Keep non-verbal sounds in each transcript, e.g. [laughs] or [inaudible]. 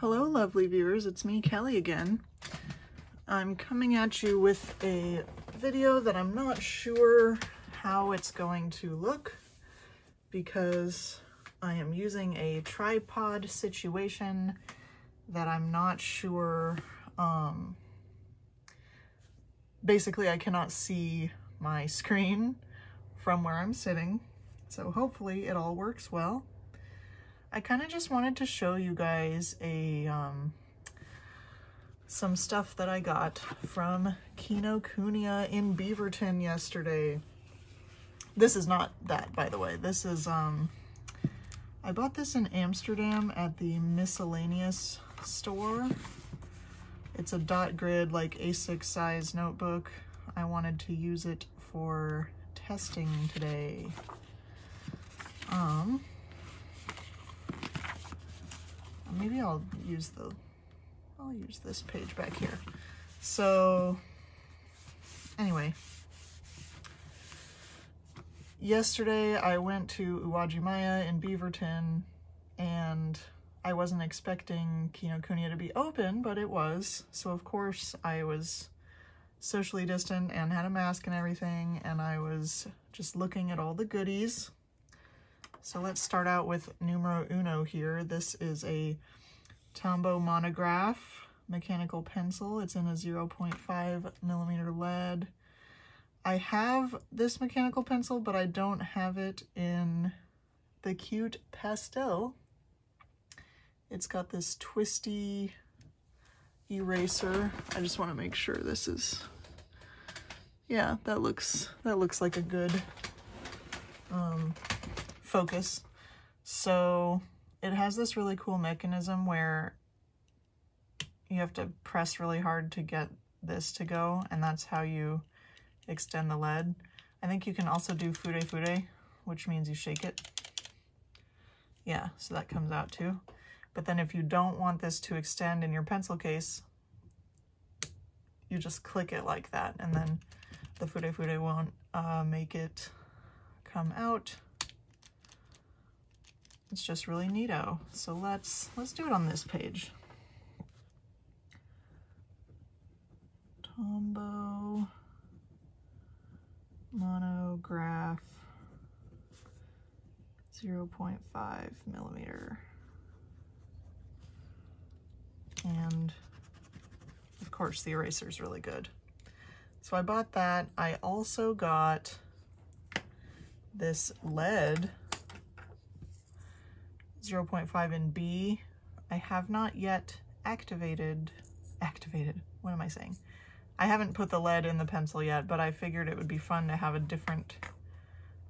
Hello lovely viewers, it's me Kelly again. I'm coming at you with a video that I'm not sure how it's going to look because I am using a tripod situation that I'm not sure, um, basically I cannot see my screen from where I'm sitting, so hopefully it all works well. I kind of just wanted to show you guys a um, some stuff that I got from Kino Kinokuniya in Beaverton yesterday. This is not that, by the way. This is, um, I bought this in Amsterdam at the miscellaneous store. It's a dot grid, like A6 size notebook. I wanted to use it for testing today. Um, maybe I'll use the, I'll use this page back here. So anyway, yesterday I went to Uwajimaya in Beaverton and I wasn't expecting Kinokuniya to be open, but it was. So of course I was socially distant and had a mask and everything, and I was just looking at all the goodies. So let's start out with numero uno here. This is a Tombow Monograph mechanical pencil. It's in a 0.5 millimeter lead. I have this mechanical pencil, but I don't have it in the cute pastel. It's got this twisty eraser. I just want to make sure this is, yeah, that looks, that looks like a good um, focus. So it has this really cool mechanism where you have to press really hard to get this to go, and that's how you extend the lead. I think you can also do fude fude, which means you shake it. Yeah, so that comes out too. But then if you don't want this to extend in your pencil case, you just click it like that, and then the fude fude won't uh, make it come out. It's just really neato. So let's let's do it on this page. Tombow monograph 0.5 millimeter. And of course the eraser is really good. So I bought that. I also got this lead 0.5 in B. I have not yet activated, activated, what am I saying? I haven't put the lead in the pencil yet, but I figured it would be fun to have a different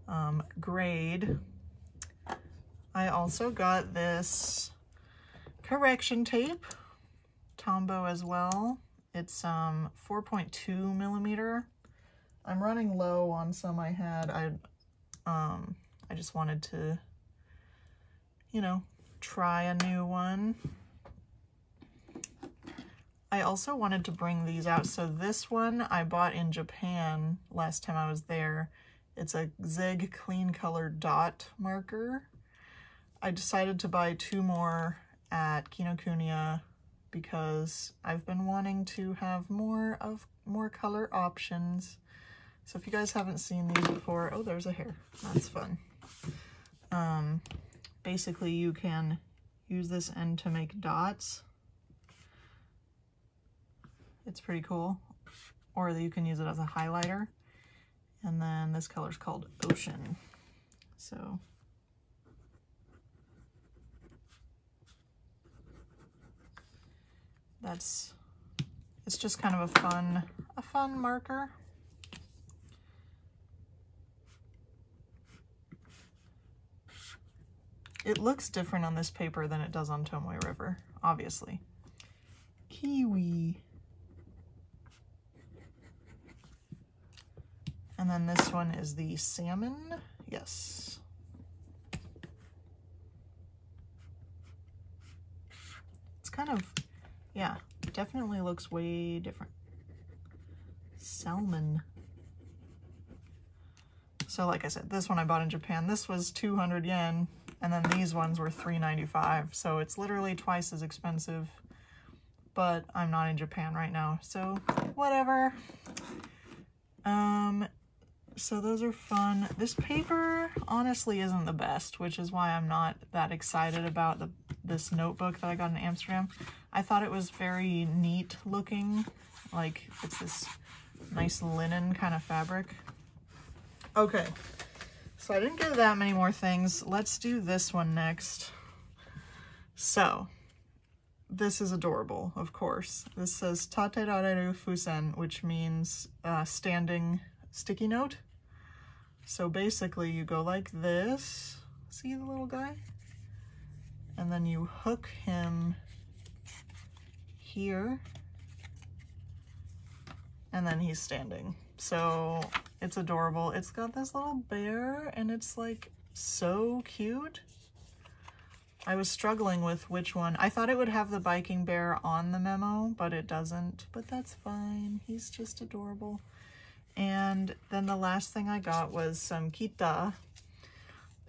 um, grade. I also got this correction tape, Tombow as well. It's um 4.2 millimeter. I'm running low on some I had. I um I just wanted to, you know, try a new one. I also wanted to bring these out. So this one I bought in Japan last time I was there. It's a Zig Clean Color Dot marker. I decided to buy two more at Kinokuniya because I've been wanting to have more of more color options. So if you guys haven't seen these before, oh, there's a hair. That's fun. Um, basically, you can use this end to make dots it's pretty cool. Or you can use it as a highlighter. And then this color is called Ocean. So that's, it's just kind of a fun, a fun marker. It looks different on this paper than it does on Tomoe River, obviously. Kiwi. And then this one is the salmon. Yes. It's kind of, yeah, definitely looks way different. Salmon. So like I said, this one I bought in Japan. This was 200 yen and then these ones were $3.95. So it's literally twice as expensive, but I'm not in Japan right now, so whatever. Um, so those are fun. This paper honestly isn't the best, which is why I'm not that excited about the this notebook that I got in Amsterdam. I thought it was very neat looking, like it's this nice linen kind of fabric. Okay, so I didn't get that many more things. Let's do this one next. So, this is adorable, of course. This says Taterareru Fusen, which means uh, standing sticky note. So basically you go like this, see the little guy? And then you hook him here, and then he's standing. So it's adorable. It's got this little bear and it's like so cute. I was struggling with which one. I thought it would have the biking bear on the memo, but it doesn't. But that's fine. He's just adorable. And then the last thing I got was some Kitta.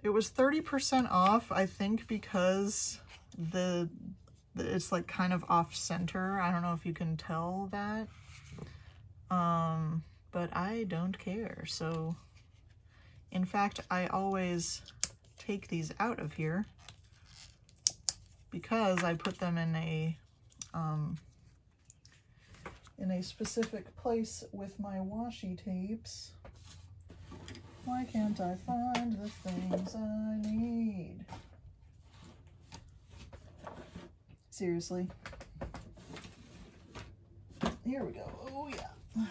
It was 30% off, I think, because the, it's like kind of off center. I don't know if you can tell that. Um, but I don't care. So, in fact, I always take these out of here because I put them in a, um, in a specific place with my washi tapes. Why can't I find the things I need? Seriously. Here we go. Oh, yeah.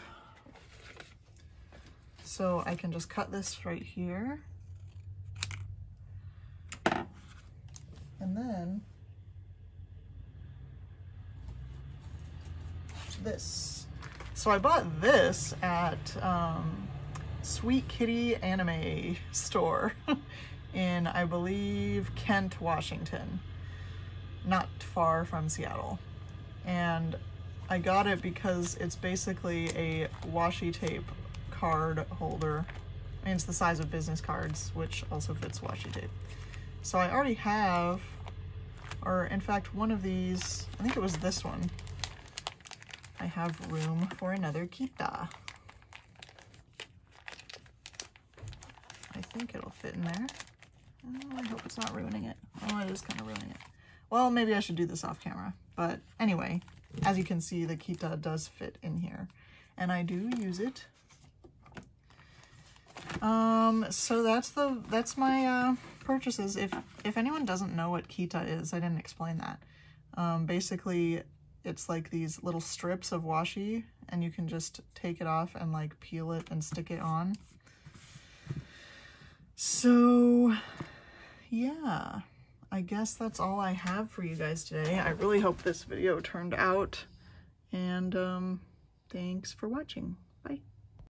So I can just cut this right here. And then this. So I bought this at um, Sweet Kitty Anime [laughs] Store [laughs] in, I believe, Kent, Washington. Not far from Seattle. And I got it because it's basically a washi tape card holder. Mean, it's the size of business cards, which also fits washi tape. So I already have, or in fact, one of these, I think it was this one, I have room for another Kitta. I think it'll fit in there. Oh, I hope it's not ruining it. Oh, it is kind of ruining it. Well, maybe I should do this off camera. But anyway, as you can see, the Kitta does fit in here. And I do use it. Um, so that's the that's my uh, purchases. If if anyone doesn't know what Kitta is, I didn't explain that. Um, basically, it's like these little strips of washi and you can just take it off and like peel it and stick it on. So yeah, I guess that's all I have for you guys today. I really hope this video turned out and um, thanks for watching. Bye.